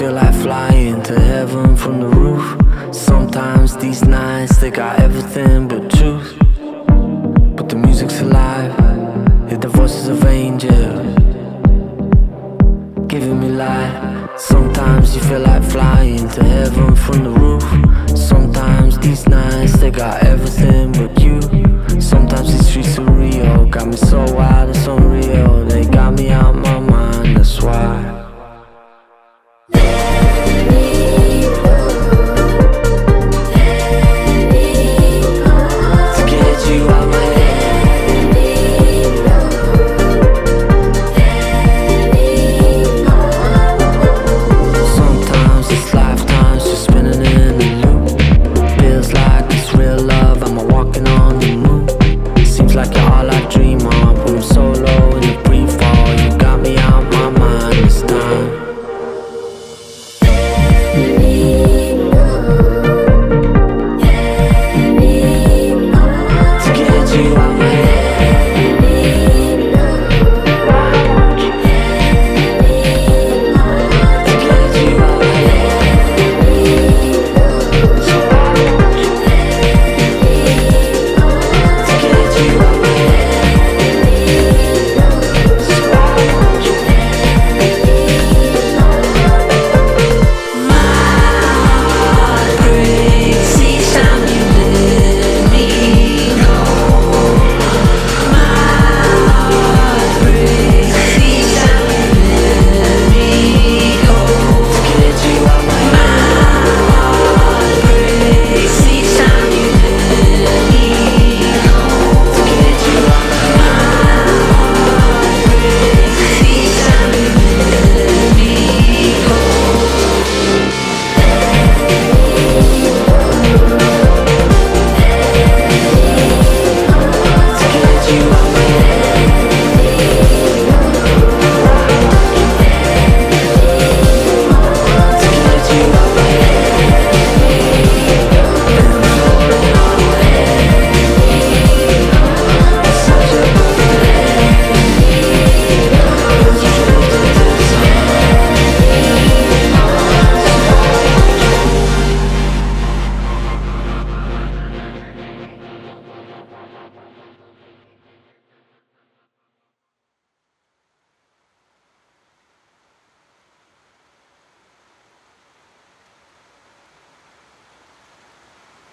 feel like flying to heaven from the roof. Sometimes these nights, they got everything but truth. But the music's alive, hear the voices of angels Giving me life. Sometimes you feel like flying to heaven from the roof. Sometimes these nights, they got everything but you. Sometimes these streets are real, got me so wild and so real.